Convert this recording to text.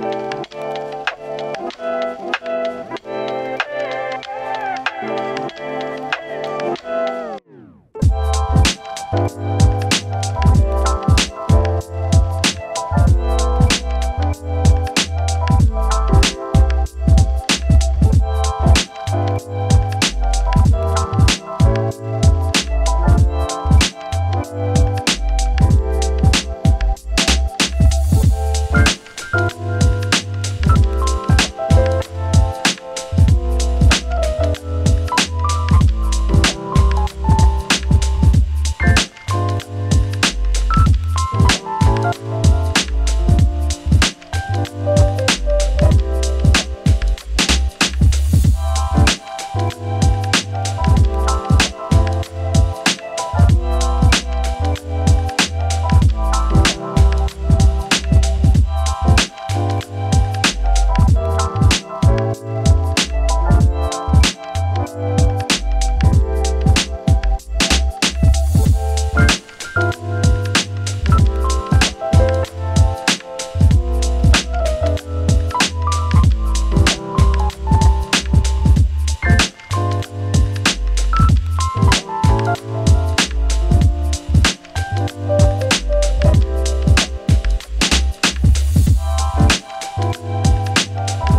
you Bye.